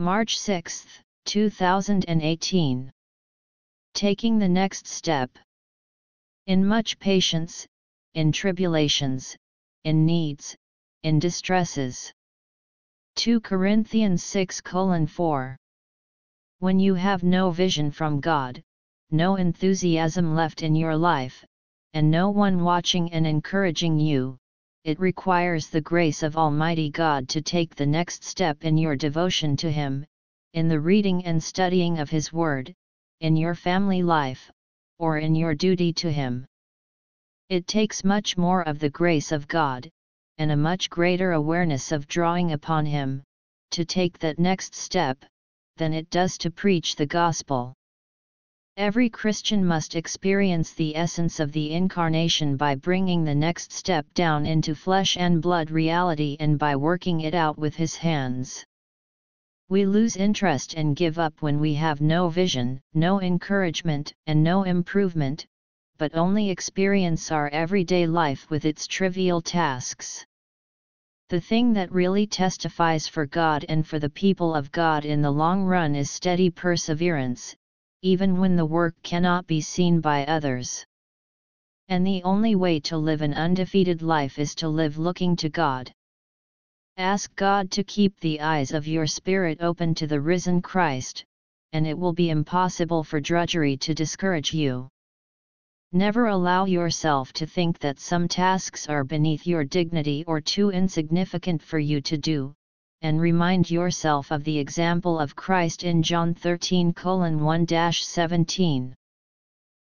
March 6, 2018. Taking the next step. In much patience, in tribulations, in needs, in distresses. 2 Corinthians 6 4. When you have no vision from God, no enthusiasm left in your life, and no one watching and encouraging you, it requires the grace of Almighty God to take the next step in your devotion to Him, in the reading and studying of His Word, in your family life, or in your duty to Him. It takes much more of the grace of God, and a much greater awareness of drawing upon Him, to take that next step, than it does to preach the Gospel. Every Christian must experience the essence of the Incarnation by bringing the next step down into flesh and blood reality and by working it out with his hands. We lose interest and give up when we have no vision, no encouragement, and no improvement, but only experience our everyday life with its trivial tasks. The thing that really testifies for God and for the people of God in the long run is steady perseverance, even when the work cannot be seen by others. And the only way to live an undefeated life is to live looking to God. Ask God to keep the eyes of your spirit open to the risen Christ, and it will be impossible for drudgery to discourage you. Never allow yourself to think that some tasks are beneath your dignity or too insignificant for you to do, and remind yourself of the example of Christ in John 13 1 17.